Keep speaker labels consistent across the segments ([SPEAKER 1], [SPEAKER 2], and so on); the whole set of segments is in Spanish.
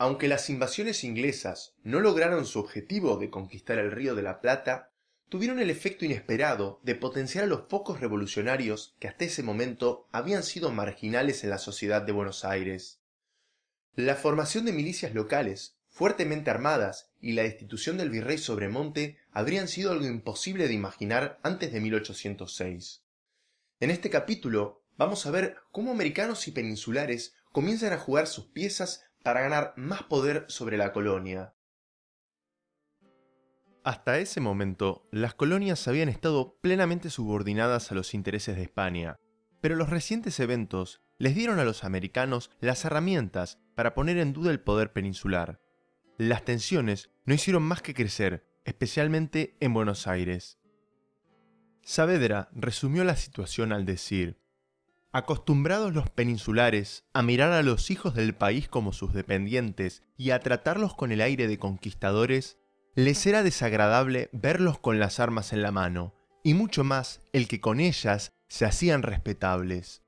[SPEAKER 1] Aunque las invasiones inglesas no lograron su objetivo de conquistar el Río de la Plata, tuvieron el efecto inesperado de potenciar a los pocos revolucionarios que hasta ese momento habían sido marginales en la sociedad de Buenos Aires. La formación de milicias locales, fuertemente armadas, y la destitución del virrey Sobremonte habrían sido algo imposible de imaginar antes de 1806. En este capítulo vamos a ver cómo americanos y peninsulares comienzan a jugar sus piezas para ganar más poder sobre la colonia. Hasta ese momento, las colonias habían estado plenamente subordinadas a los intereses de España, pero los recientes eventos les dieron a los americanos las herramientas para poner en duda el poder peninsular. Las tensiones no hicieron más que crecer, especialmente en Buenos Aires. Saavedra resumió la situación al decir, Acostumbrados los peninsulares a mirar a los hijos del país como sus dependientes y a tratarlos con el aire de conquistadores, les era desagradable verlos con las armas en la mano, y mucho más el que con ellas se hacían respetables.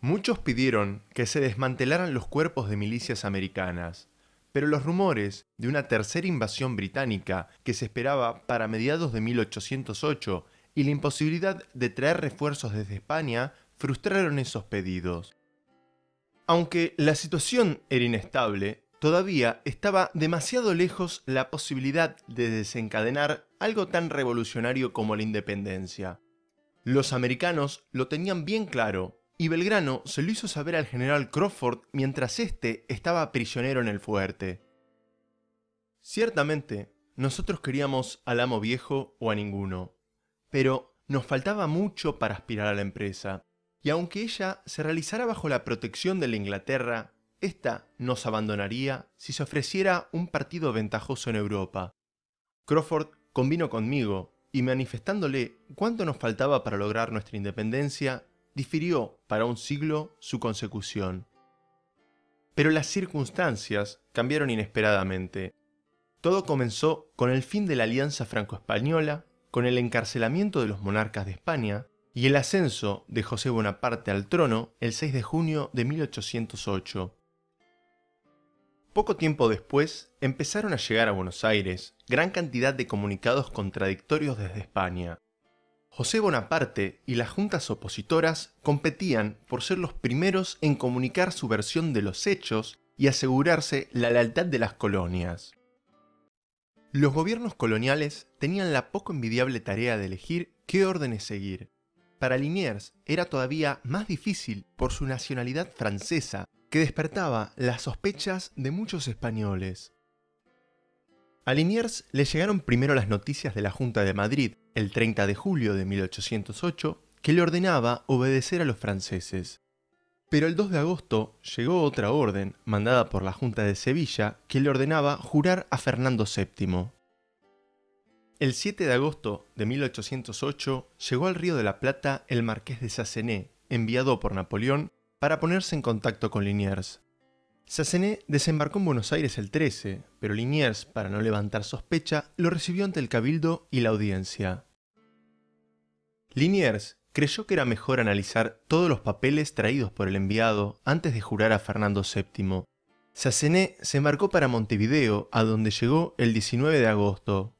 [SPEAKER 1] Muchos pidieron que se desmantelaran los cuerpos de milicias americanas, pero los rumores de una tercera invasión británica que se esperaba para mediados de 1808 y la imposibilidad de traer refuerzos desde España frustraron esos pedidos. Aunque la situación era inestable, todavía estaba demasiado lejos la posibilidad de desencadenar algo tan revolucionario como la independencia. Los americanos lo tenían bien claro, y Belgrano se lo hizo saber al general Crawford mientras éste estaba prisionero en el fuerte. Ciertamente, nosotros queríamos al amo viejo o a ninguno, pero nos faltaba mucho para aspirar a la empresa, y aunque ella se realizara bajo la protección de la Inglaterra, ésta nos abandonaría si se ofreciera un partido ventajoso en Europa. Crawford convino conmigo, y manifestándole cuánto nos faltaba para lograr nuestra independencia, difirió para un siglo su consecución. Pero las circunstancias cambiaron inesperadamente. Todo comenzó con el fin de la alianza franco-española con el encarcelamiento de los monarcas de España y el ascenso de José Bonaparte al trono el 6 de junio de 1808. Poco tiempo después empezaron a llegar a Buenos Aires gran cantidad de comunicados contradictorios desde España. José Bonaparte y las juntas opositoras competían por ser los primeros en comunicar su versión de los hechos y asegurarse la lealtad de las colonias. Los gobiernos coloniales tenían la poco envidiable tarea de elegir qué órdenes seguir. Para Liniers era todavía más difícil por su nacionalidad francesa, que despertaba las sospechas de muchos españoles. A Liniers le llegaron primero las noticias de la Junta de Madrid, el 30 de julio de 1808, que le ordenaba obedecer a los franceses. Pero el 2 de agosto llegó otra orden, mandada por la Junta de Sevilla, que le ordenaba jurar a Fernando VII. El 7 de agosto de 1808 llegó al Río de la Plata el marqués de Sassené, enviado por Napoleón para ponerse en contacto con Liniers. Sassené desembarcó en Buenos Aires el 13, pero Liniers, para no levantar sospecha, lo recibió ante el cabildo y la audiencia. Liniers creyó que era mejor analizar todos los papeles traídos por el enviado antes de jurar a Fernando VII. Sassené se embarcó para Montevideo, a donde llegó el 19 de agosto.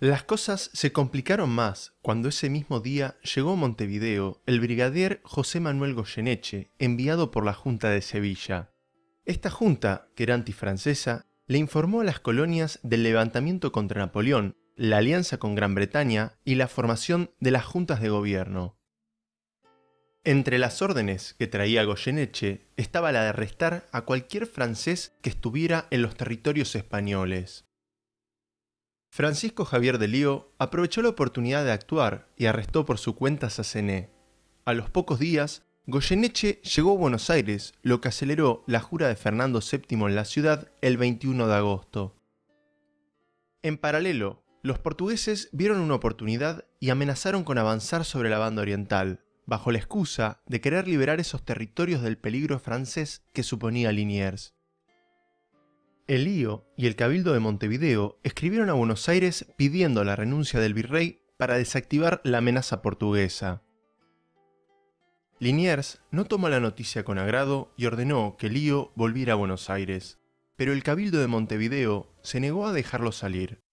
[SPEAKER 1] Las cosas se complicaron más cuando ese mismo día llegó a Montevideo el brigadier José Manuel Goyeneche, enviado por la Junta de Sevilla. Esta junta, que era antifrancesa, le informó a las colonias del levantamiento contra Napoleón la alianza con Gran Bretaña y la formación de las juntas de gobierno. Entre las órdenes que traía Goyeneche estaba la de arrestar a cualquier francés que estuviera en los territorios españoles. Francisco Javier de Lío aprovechó la oportunidad de actuar y arrestó por su cuenta a Sassené. A los pocos días, Goyeneche llegó a Buenos Aires, lo que aceleró la jura de Fernando VII en la ciudad el 21 de agosto. En paralelo, los portugueses vieron una oportunidad y amenazaron con avanzar sobre la banda oriental, bajo la excusa de querer liberar esos territorios del peligro francés que suponía Liniers. El lío y el Cabildo de Montevideo escribieron a Buenos Aires pidiendo la renuncia del virrey para desactivar la amenaza portuguesa. Liniers no tomó la noticia con agrado y ordenó que Lío volviera a Buenos Aires, pero el Cabildo de Montevideo se negó a dejarlo salir.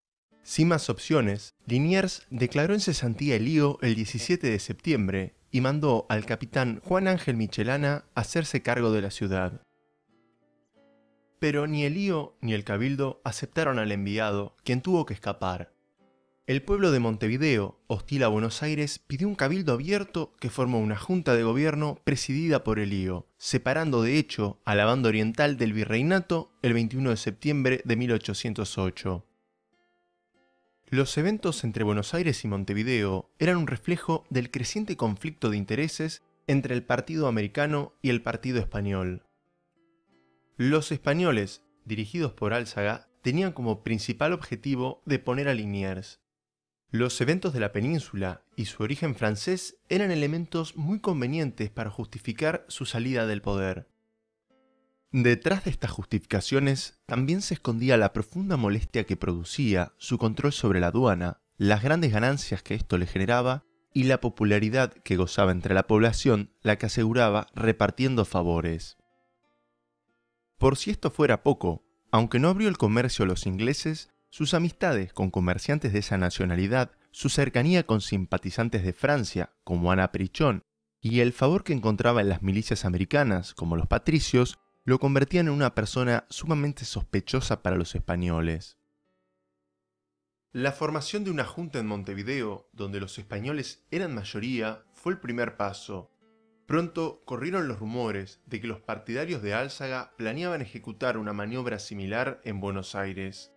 [SPEAKER 1] Sin más opciones, Liniers declaró en cesantía el lío el 17 de septiembre y mandó al capitán Juan Ángel Michelana hacerse cargo de la ciudad. Pero ni el lío ni el cabildo aceptaron al enviado, quien tuvo que escapar. El pueblo de Montevideo, hostil a Buenos Aires, pidió un cabildo abierto que formó una junta de gobierno presidida por el lío, separando de hecho a la banda oriental del virreinato el 21 de septiembre de 1808. Los eventos entre Buenos Aires y Montevideo eran un reflejo del creciente conflicto de intereses entre el Partido Americano y el Partido Español. Los españoles, dirigidos por Álzaga, tenían como principal objetivo deponer a Liniers. Los eventos de la península y su origen francés eran elementos muy convenientes para justificar su salida del poder. Detrás de estas justificaciones también se escondía la profunda molestia que producía su control sobre la aduana, las grandes ganancias que esto le generaba y la popularidad que gozaba entre la población, la que aseguraba repartiendo favores. Por si esto fuera poco, aunque no abrió el comercio a los ingleses, sus amistades con comerciantes de esa nacionalidad, su cercanía con simpatizantes de Francia, como Ana Prichón, y el favor que encontraba en las milicias americanas, como los patricios, lo convertían en una persona sumamente sospechosa para los españoles. La formación de una junta en Montevideo, donde los españoles eran mayoría, fue el primer paso. Pronto corrieron los rumores de que los partidarios de Álzaga planeaban ejecutar una maniobra similar en Buenos Aires.